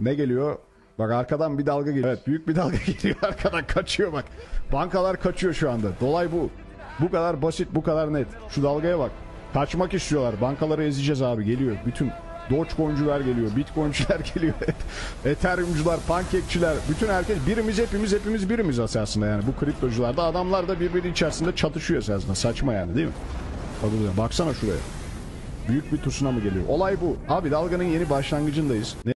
Ne geliyor? Bak arkadan bir dalga geliyor. Evet büyük bir dalga geliyor arkadan kaçıyor bak. Bankalar kaçıyor şu anda. Dolay bu. Bu kadar basit bu kadar net. Şu dalgaya bak. Kaçmak istiyorlar. Bankaları ezeceğiz abi geliyor. Bütün Dogecoin'cular geliyor. Bitcoin'cular geliyor. Ethereum'cular, pankekçiler. Bütün herkes birimiz hepimiz hepimiz birimiz esasında yani. Bu kriptocularda adamlar da birbiri içerisinde çatışıyor esasında. Saçma yani değil mi? Bak- Baksana şuraya. Büyük bir tsunami geliyor. Olay bu. Abi dalganın yeni başlangıcındayız. Ne